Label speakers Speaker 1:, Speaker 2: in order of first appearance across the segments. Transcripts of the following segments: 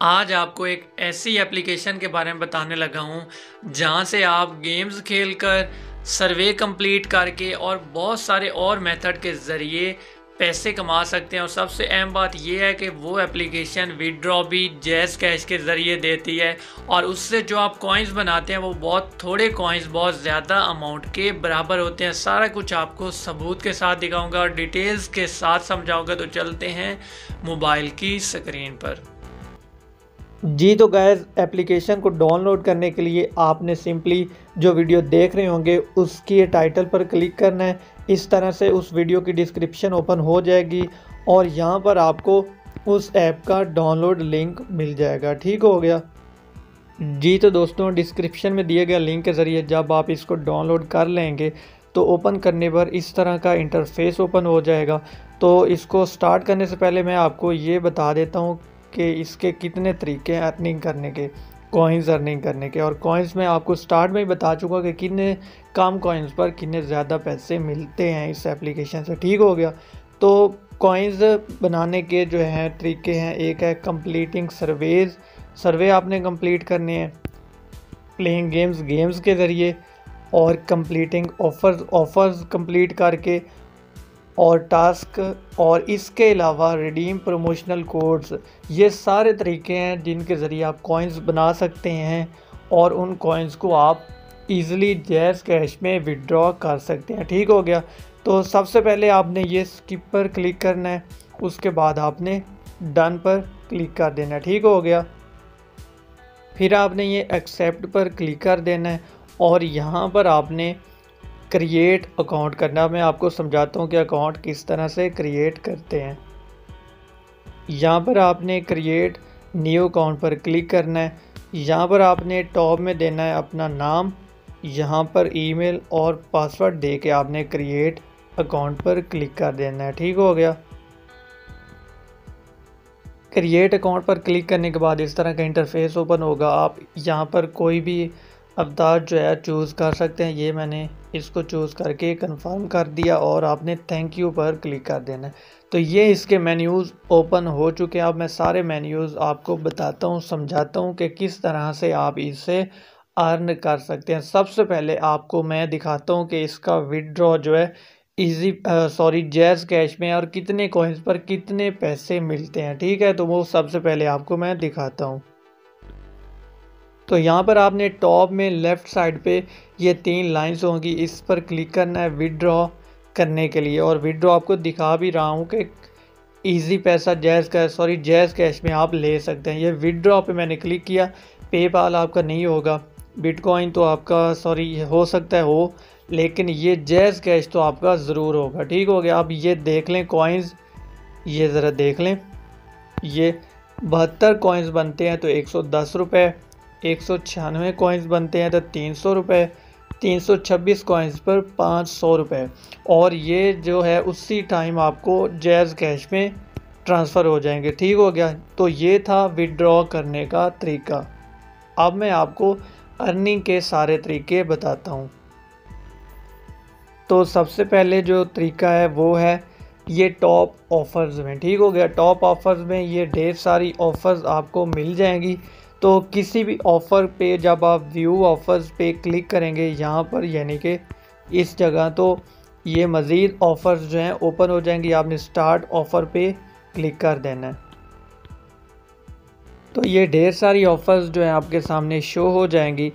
Speaker 1: आज आपको एक ऐसी एप्लीकेशन के बारे में बताने लगा हूँ, जहाँ से आप गेम्स खेलकर सर्वे कंप्लीट करके और बहुत सारे और मेथड के ज़रिए पैसे कमा सकते हैं। और सबसे अहम बात यह है कि वो एप्लीकेशन विड्रॉ भी जैज़ कैश के ज़रिए देती है और उससे जो आप कॉइन्स बनाते हैं, वो बहुत थोड़े कॉइन्स बहुत ज़्यादा अमाउंट के बराबर होते हैं। सारा कुछ आपको सबूत के साथ दिखाऊँगा और डिटेल्स के साथ समझाऊँगा। तो चलते हैं मोबाइल की स्क्रीन पर।
Speaker 2: जी तो गैस एप्लीकेशन को डाउनलोड करने के लिए आपने सिंपली जो वीडियो देख रहे होंगे, उसके टाइटल पर क्लिक करना है। इस तरह से उस वीडियो की डिस्क्रिप्शन ओपन हो जाएगी और यहाँ पर आपको उस ऐप का डाउनलोड लिंक मिल जाएगा। ठीक हो गया? जी तो दोस्तों डिस्क्रिप्शन में दिए गए लिंक के ज़रिए जब आप इसको डाउनलोड कर लेंगे तो ओपन करने पर इस तरह का इंटरफेस ओपन हो जाएगा। तो इसको स्टार्ट करने से पहले मैं आपको ये बता देता हूँ कि इसके कितने तरीके हैं अर्निंग करने के कॉइन्स अर्निंग करने के। और कॉइन्स में आपको स्टार्ट में ही बता चुका कि कितने कम कॉइन्स पर कितने ज़्यादा पैसे मिलते हैं इस एप्लीकेशन से। ठीक हो गया। तो कॉइन्स बनाने के जो हैं तरीके हैं, एक है कंप्लीटिंग सर्वेज सर्वे आपने कंप्लीट करने हैं प्लेइंग गेम्स गेम्स के ज़रिए। और कंप्लीटिंग ऑफर्स ऑफर्स कंप्लीट करके और टास्क और इसके अलावा रिडीम प्रमोशनल कोड्स, ये सारे तरीके हैं जिनके ज़रिए आप कॉइन्स बना सकते हैं और उन कॉइन्स को आप इजीली जैस कैश में विड्रॉ कर सकते हैं। ठीक हो गया? तो सबसे पहले आपने ये स्किप पर क्लिक करना है, उसके बाद आपने डन पर क्लिक कर देना है। ठीक हो गया? फिर आपने ये एक्सेप्ट पर क्लिक कर देना है और यहाँ पर आपने क्रिएट अकाउंट करना। मैं आपको समझाता हूँ कि अकाउंट किस तरह से क्रिएट करते हैं। यहाँ पर आपने क्रिएट न्यू अकाउंट पर क्लिक करना है। यहाँ पर आपने टॉप में देना है अपना नाम। यहाँ पर ईमेल और पासवर्ड दे के आपने क्रिएट अकाउंट पर क्लिक कर देना है। ठीक हो गया। क्रिएट अकाउंट पर क्लिक करने के बाद इस तरह का इंटरफेस ओपन होगा। आप यहाँ पर कोई भी अवतार जो है चूज़ कर सकते हैं। ये मैंने इसको चूज़ करके कंफर्म कर दिया और आपने थैंक यू पर क्लिक कर देना तो ये इसके मेन्यूज़ ओपन हो चुके हैं। अब मैं सारे मेन्यूज़ आपको बताता हूँ, समझाता हूँ कि किस तरह से आप इसे अर्न कर सकते हैं। सबसे पहले आपको मैं दिखाता हूँ कि इसका विदड्रॉ जो है इजी सॉरी जैज़ कैश में और कितने कॉइन्स पर कितने पैसे मिलते हैं, ठीक है? तो वो सबसे पहले आपको मैं दिखाता हूँ। तो यहाँ पर आपने टॉप में लेफ़्ट साइड पे ये तीन लाइंस होंगी। इस पर क्लिक करना है विदड्रॉ करने के लिए। और विदड्रॉ आपको दिखा भी रहा हूँ कि इजी पैसा jazz cash sorry jazz cash में आप ले सकते हैं। ये विदड्रॉ पे मैंने क्लिक किया। पेपाल आपका नहीं होगा। बिटकॉइन तो आपका सॉरी हो सकता है, हो। लेकिन ये जैज़ कैश तो आपका ज़रूर होगा। ठीक हो गया। आप ये देख लें कॉइन्स ये ज़रा देख लें। ये बहत्तर कॉइन्स बनते हैं तो एक सौ दस रुपये एक सौ छियानवे कॉइन्स बनते हैं तो तीन सौ रुपये तीन सौ छब्बीस कॉइन्स पर पाँच सौ रुपये और ये जो है, उसी टाइम आपको जैज़ कैश में ट्रांसफ़र हो जाएँगे। ठीक हो गया? तो ये था विड्रॉ करने का तरीका। अब मैं आपको अर्निंग के सारे तरीके बताता हूँ। तो सबसे पहले जो तरीका है, वो है ये टॉप ऑफ़र्स में। ठीक हो गया? टॉप ऑफ़र्स में ये ढेर सारी ऑफ़र्स आपको मिल जाएँगी। तो किसी भी ऑफ़र पे जब आप व्यू ऑफ़र्स पे क्लिक करेंगे यहाँ पर, यानी कि इस जगह तो ये मज़ीद ऑफ़र्स जो हैं ओपन हो जाएँगी। आपने स्टार्ट ऑफ़र पे क्लिक कर देना है। तो ये ढेर सारी ऑफ़र्स जो हैं आपके सामने शो हो जाएँगी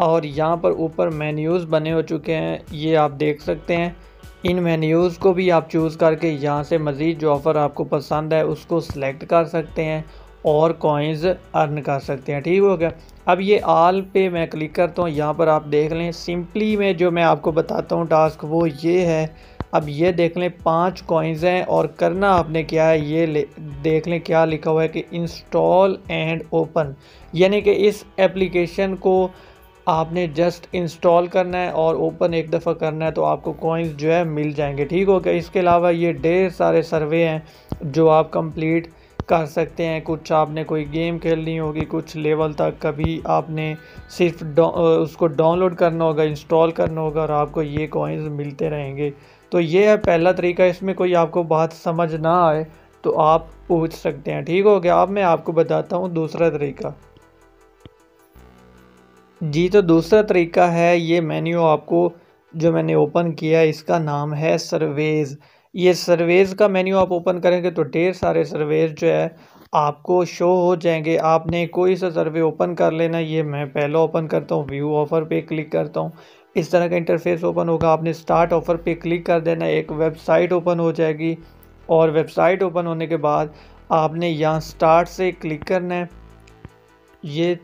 Speaker 2: और यहाँ पर ऊपर मेन्यूज़ बने हो चुके हैं। ये आप देख सकते हैं। इन मेन्यूज़ को भी आप चूज़ करके यहाँ से मज़ीद जो ऑफ़र आपको पसंद है उसको सिलेक्ट कर सकते हैं। और कॉइन्स अर्न कर सकते हैं। ठीक हो गया। अब ये आल पे मैं क्लिक करता हूँ। यहाँ पर आप देख लें सिंपली में जो मैं आपको बताता हूँ टास्क वो ये है। अब ये देख लें, पाँच कॉइन्स हैं और करना आपने क्या है, ये देख लें क्या लिखा हुआ है कि इंस्टॉल एंड ओपन यानी कि इस एप्लीकेशन को आपने जस्ट इंस्टॉल करना है और ओपन एक दफ़ा करना है तो आपको कॉइन्स जो है मिल जाएँगे। ठीक हो गया। इसके अलावा ये ढेर सारे सर्वे हैं जो आप कंप्लीट कर सकते हैं। कुछ आपने कोई गेम खेलनी होगी, कुछ लेवल तक कभी आपने सिर्फ़ उसको डाउनलोड करना होगा, इंस्टॉल करना होगा और आपको ये कॉइन्स मिलते रहेंगे। तो ये है पहला तरीका, इसमें कोई आपको बात समझ ना आए तो आप पूछ सकते हैं। ठीक हो गया, अब मैं आपको बताता हूँ दूसरा तरीका। जी तो दूसरा तरीका है, ये मेन्यू आपको जो मैंने ओपन किया इसका नाम है सर्वेज़। ये सर्वेज़ का मेन्यू आप ओपन करेंगे तो ढेर सारे सर्वेज़ जो है आपको शो हो जाएँगे। आपने कोई सा सर्वे ओपन कर लेना, ये मैं पहला ओपन करता हूँ, व्यू ऑफ़र पे क्लिक करता हूँ। इस तरह का इंटरफेस ओपन होगा, आपने स्टार्ट ऑफ़र पे क्लिक कर देना, एक वेबसाइट ओपन हो जाएगी और वेबसाइट ओपन होने के बाद आपने यहाँ स्टार्ट से क्लिक करना है। ये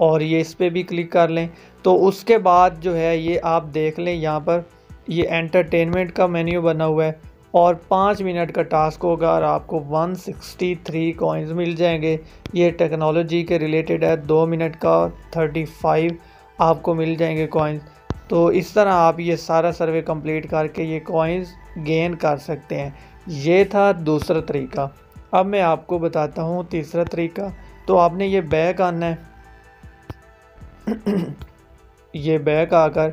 Speaker 2: और ये इस पर भी क्लिक कर लें। तो उसके बाद जो है ये आप देख लें, यहाँ पर ये एंटरटेनमेंट का मेन्यू बना हुआ है। और पाँच मिनट का टास्क होगा और आपको 163 कॉइन्स मिल जाएँगे। ये टेक्नोलॉजी के रिलेटेड है, दो मिनट का 35 आपको मिल जाएँगे कॉइन्स तो इस तरह आप ये सारा सर्वे कंप्लीट करके ये कॉइन्स गेन कर सकते हैं। ये था दूसरा तरीका। अब मैं आपको बताता हूँ तीसरा तरीका। तो आपने ये बैक आना है। ये बैक आकर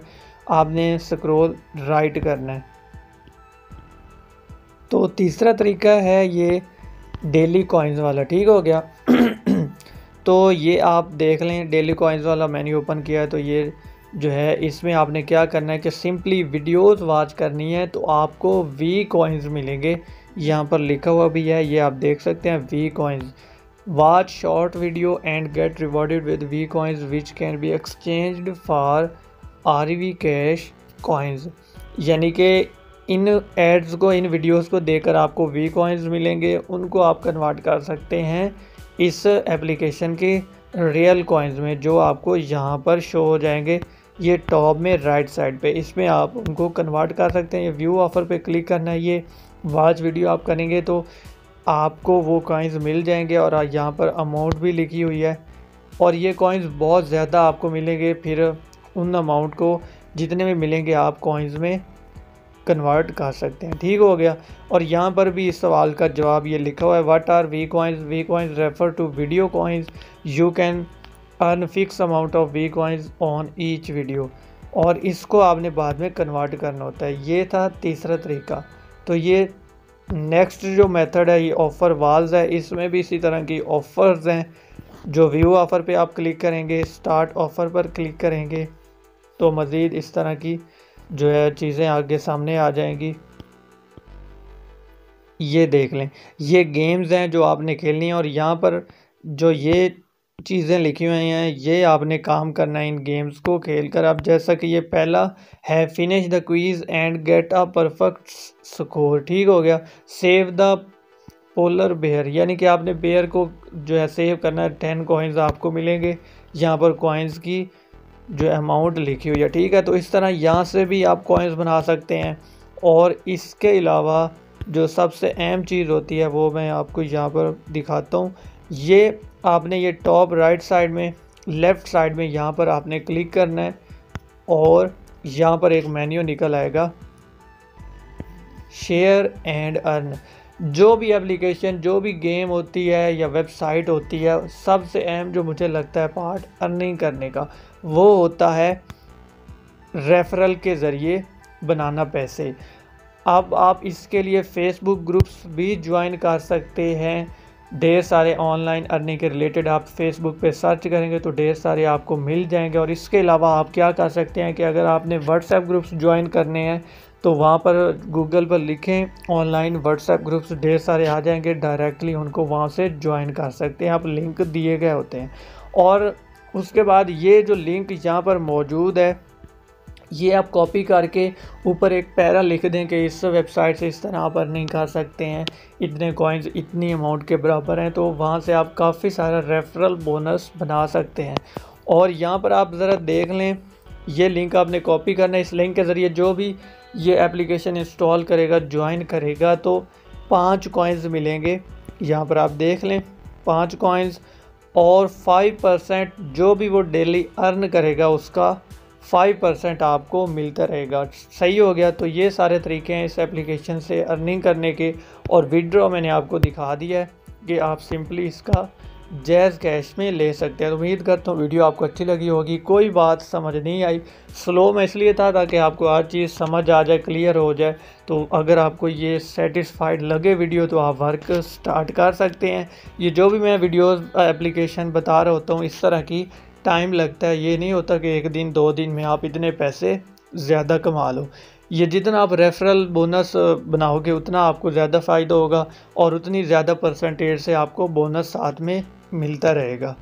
Speaker 2: आपने स्क्रोल राइट करना है। तो तीसरा तरीका है ये डेली कॉइन्स वाला, ठीक हो गया। तो ये आप देख लें डेली कॉइन्स वाला मैंने ओपन किया है तो ये जो है, इसमें आपने क्या करना है कि सिंपली वीडियोस वॉच करनी है तो आपको वी कॉइन्स मिलेंगे। यहाँ पर लिखा हुआ भी है, ये आप देख सकते हैं V coins watch short video and get rewarded with V coins which can be exchanged for our V cash coins यानी कि इन एड्स को, इन वीडियोस को देकर आपको वी कॉइन्स मिलेंगे। उनको आप कन्वर्ट कर सकते हैं इस एप्लीकेशन के रियल कॉइन्स में, जो आपको यहाँ पर शो हो जाएँगे। ये टॉप में राइट साइड पे, इसमें आप उनको कन्वर्ट कर सकते हैं। ये व्यू ऑफ़र पे क्लिक करना है। ये वाच वीडियो आप करेंगे तो आपको वो कॉइन्स मिल जाएँगे और यहाँ पर अमाउंट भी लिखी हुई है। और ये कॉइन्स बहुत ज़्यादा आपको मिलेंगे, फिर उन अमाउंट को जितने में मिलेंगे आप कॉइन्स में। कन्वर्ट कर सकते हैं। ठीक हो गया। और यहाँ पर भी इस सवाल का जवाब ये लिखा हुआ है what are V coins V coins refer to video coins you can earn fix amount of V coins on each video और इसको आपने बाद में कन्वर्ट करना होता है। ये था तीसरा तरीका। तो ये नेक्स्ट जो मेथड है, ये ऑफ़र वाल्स है। इसमें भी इसी तरह की ऑफ़र्स हैं। जो व्यू ऑफ़र पे आप क्लिक करेंगे स्टार्ट ऑफ़र पर क्लिक करेंगे तो मज़ीद इस तरह की जो है चीज़ें आगे सामने आ जाएँगी। ये देख लें, ये गेम्स हैं जो आपने खेलनी है और यहाँ पर जो ये चीज़ें लिखी हुई हैं, ये आपने काम करना है इन गेम्स को खेल कर अब जैसा कि ये पहला है finish the quiz and get a perfect score ठीक हो गया। सेव द पोलर बेयर यानी कि आपने बेयर को जो है सेव करना है टेन कॉइन्स आपको मिलेंगे यहाँ पर कॉइन्स की। जो अमाउंट लिखी हुई है, ठीक है? तो इस तरह यहाँ से भी आप कॉइन्स बना सकते हैं। और इसके अलावा जो सबसे अहम चीज़ होती है, वो मैं आपको यहाँ पर दिखाता हूँ। ये आपने ये टॉप राइट साइड में लेफ़्ट साइड में यहाँ पर आपने क्लिक करना है। और यहाँ पर एक मेन्यू निकल आएगा। शेयर एंड अर्न जो भी एप्लीकेशन जो भी गेम होती है या वेबसाइट होती है, सबसे अहम जो मुझे लगता है पार्ट अर्निंग करने का, वो होता है रेफरल के ज़रिए बनाना पैसे। अब आप इसके लिए फेसबुक ग्रुप्स भी ज्वाइन कर सकते हैं। ढेर सारे ऑनलाइन अर्निंग के रिलेटेड आप फेसबुक पे सर्च करेंगे तो ढेर सारे आपको मिल जाएँगे। और इसके अलावा आप क्या कर सकते हैं कि अगर आपने व्हाट्सएप ग्रुप्स ज्वाइन करने हैं तो वहाँ पर गूगल पर लिखें, ऑनलाइन व्हाट्सएप ग्रुप्स ढेर सारे आ जाएँगे डायरेक्टली उनको वहाँ से ज्वाइन कर सकते हैं। आप लिंक दिए गए होते हैं। और उसके बाद ये जो लिंक यहाँ पर मौजूद है, ये आप कॉपी करके ऊपर एक पैरा लिख दें कि इस वेबसाइट से इस तरह आप अर्निंग कर सकते हैं। इतने कॉइन्स इतनी अमाउंट के बराबर हैं तो वहाँ से आप काफ़ी सारा रेफरल बोनस बना सकते हैं। और यहाँ पर आप ज़रा देख लें, ये लिंक आपने कॉपी करना है। इस लिंक के ज़रिए जो भी ये एप्लीकेशन इंस्टॉल करेगा, ज्वाइन करेगा तो पाँच कॉइन्स मिलेंगे। यहाँ पर आप देख लें, पाँच कॉइन्स और फाइव परसेंट जो भी वो डेली अर्न करेगा, उसका फाइव परसेंट आपको मिलता रहेगा। सही हो गया तो ये सारे तरीके हैं इस एप्लीकेशन से अर्निंग करने के, और विड्रॉ मैंने आपको दिखा दिया है कि आप सिंपली इसका जैज़ कैश में ले सकते हैं। उम्मीद करता हूँ वीडियो आपको अच्छी लगी होगी। कोई बात समझ नहीं आई। स्लो में इसलिए था ताकि आपको हर चीज़ समझ आ जाए क्लियर हो जाए। तो अगर आपको ये सेटिस्फाइड लगे वीडियो तो आप वर्क स्टार्ट कर सकते हैं। ये जो भी मैं वीडियोज़ एप्लीकेशन बता रहा होता हूँ, इस तरह की टाइम लगता है। ये नहीं होता कि एक दिन, दो दिन में आप इतने पैसे ज़्यादा कमा लो। ये जितना आप रेफरल बोनस बनाओगे, उतना आपको ज़्यादा फ़ायदा होगा और उतनी ज़्यादा परसेंटेज से आपको बोनस साथ में मिलता रहेगा।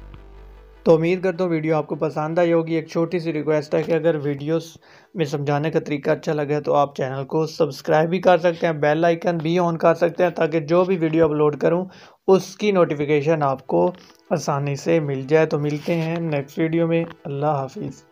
Speaker 2: तो उम्मीद करता हूँ वीडियो आपको पसंद आई होगी। एक छोटी सी रिक्वेस्ट है कि अगर वीडियोस में समझाने का तरीका अच्छा लगे तो आप चैनल को सब्सक्राइब भी कर सकते हैं बेल आइकन भी ऑन कर सकते हैं ताकि जो भी वीडियो अपलोड करूँ, उसकी नोटिफिकेशन आपको आसानी से मिल जाए। तो मिलते हैं नेक्स्ट वीडियो में। अल्लाह हाफिज़।